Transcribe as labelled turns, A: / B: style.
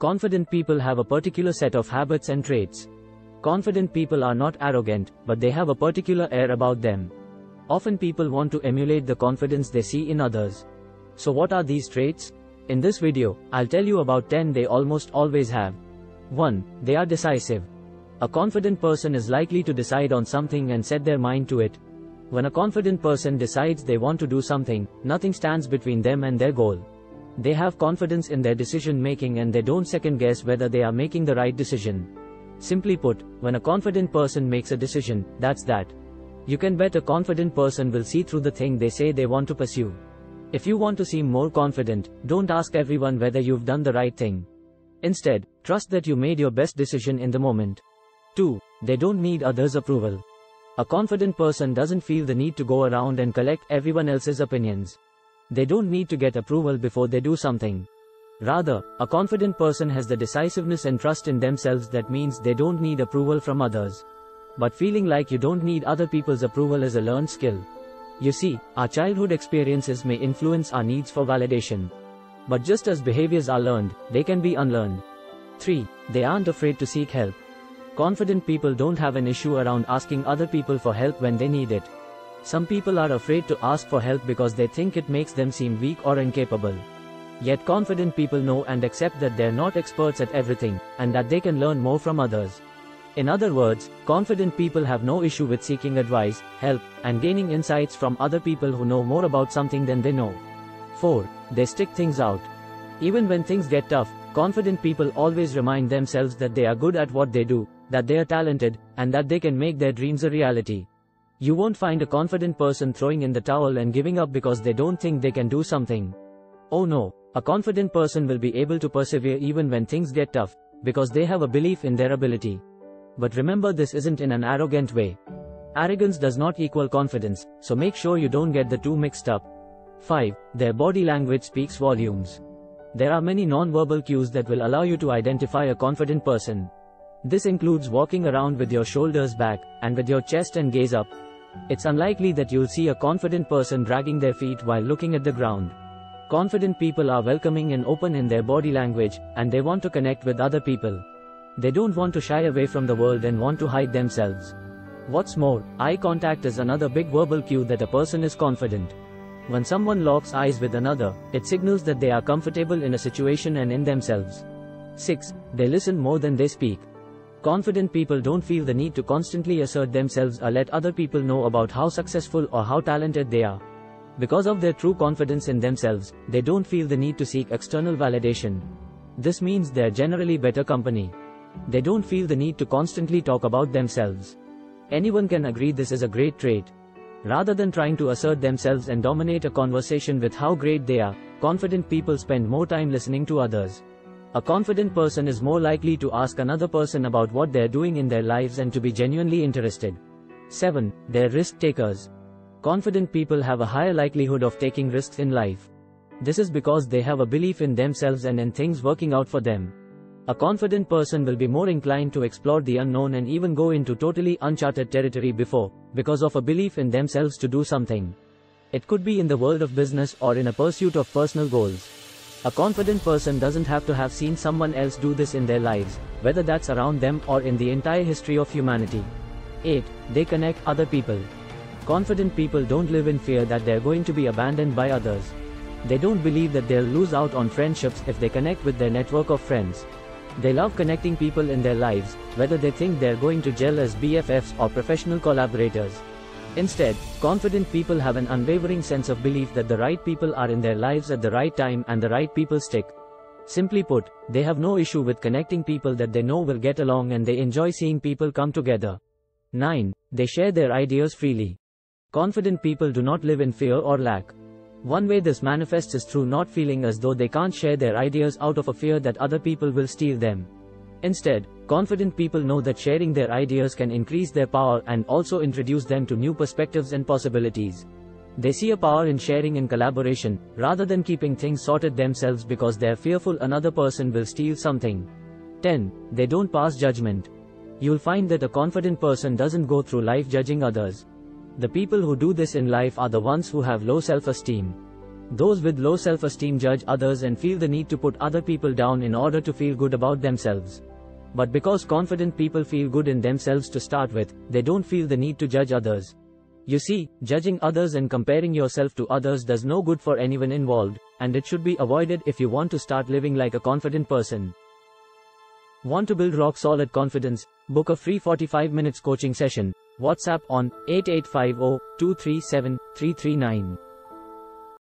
A: Confident people have a particular set of habits and traits. Confident people are not arrogant, but they have a particular air about them. Often people want to emulate the confidence they see in others. So what are these traits? In this video, I'll tell you about 10 they almost always have. 1. They are decisive. A confident person is likely to decide on something and set their mind to it. When a confident person decides they want to do something, nothing stands between them and their goal. They have confidence in their decision making and they don't second guess whether they are making the right decision. Simply put, when a confident person makes a decision, that's that. You can bet a confident person will see through the thing they say they want to pursue. If you want to seem more confident, don't ask everyone whether you've done the right thing. Instead, trust that you made your best decision in the moment. 2. They don't need others' approval. A confident person doesn't feel the need to go around and collect everyone else's opinions. They don't need to get approval before they do something. Rather, a confident person has the decisiveness and trust in themselves that means they don't need approval from others. But feeling like you don't need other people's approval is a learned skill. You see, our childhood experiences may influence our needs for validation. But just as behaviors are learned, they can be unlearned. 3. They aren't afraid to seek help. Confident people don't have an issue around asking other people for help when they need it. Some people are afraid to ask for help because they think it makes them seem weak or incapable. Yet confident people know and accept that they're not experts at everything, and that they can learn more from others. In other words, confident people have no issue with seeking advice, help, and gaining insights from other people who know more about something than they know. 4. They stick things out. Even when things get tough, confident people always remind themselves that they are good at what they do, that they are talented, and that they can make their dreams a reality. You won't find a confident person throwing in the towel and giving up because they don't think they can do something. Oh no, a confident person will be able to persevere even when things get tough, because they have a belief in their ability. But remember this isn't in an arrogant way. Arrogance does not equal confidence, so make sure you don't get the two mixed up. 5. Their body language speaks volumes. There are many non-verbal cues that will allow you to identify a confident person. This includes walking around with your shoulders back, and with your chest and gaze up, it's unlikely that you'll see a confident person dragging their feet while looking at the ground. Confident people are welcoming and open in their body language, and they want to connect with other people. They don't want to shy away from the world and want to hide themselves. What's more, eye contact is another big verbal cue that a person is confident. When someone locks eyes with another, it signals that they are comfortable in a situation and in themselves. 6. They listen more than they speak. Confident people don't feel the need to constantly assert themselves or let other people know about how successful or how talented they are. Because of their true confidence in themselves, they don't feel the need to seek external validation. This means they're generally better company. They don't feel the need to constantly talk about themselves. Anyone can agree this is a great trait. Rather than trying to assert themselves and dominate a conversation with how great they are, confident people spend more time listening to others. A confident person is more likely to ask another person about what they're doing in their lives and to be genuinely interested. 7. They're risk takers. Confident people have a higher likelihood of taking risks in life. This is because they have a belief in themselves and in things working out for them. A confident person will be more inclined to explore the unknown and even go into totally uncharted territory before, because of a belief in themselves to do something. It could be in the world of business or in a pursuit of personal goals. A confident person doesn't have to have seen someone else do this in their lives, whether that's around them or in the entire history of humanity. 8. They connect other people. Confident people don't live in fear that they're going to be abandoned by others. They don't believe that they'll lose out on friendships if they connect with their network of friends. They love connecting people in their lives, whether they think they're going to gel as BFFs or professional collaborators. Instead, confident people have an unwavering sense of belief that the right people are in their lives at the right time and the right people stick. Simply put, they have no issue with connecting people that they know will get along and they enjoy seeing people come together. 9. They share their ideas freely. Confident people do not live in fear or lack. One way this manifests is through not feeling as though they can't share their ideas out of a fear that other people will steal them. Instead, confident people know that sharing their ideas can increase their power and also introduce them to new perspectives and possibilities. They see a power in sharing and collaboration, rather than keeping things sorted themselves because they're fearful another person will steal something. 10. They don't pass judgment. You'll find that a confident person doesn't go through life judging others. The people who do this in life are the ones who have low self-esteem. Those with low self-esteem judge others and feel the need to put other people down in order to feel good about themselves. But because confident people feel good in themselves to start with, they don't feel the need to judge others. You see, judging others and comparing yourself to others does no good for anyone involved, and it should be avoided if you want to start living like a confident person. Want to build rock solid confidence? Book a free 45 minutes coaching session. WhatsApp on 8850 237 339.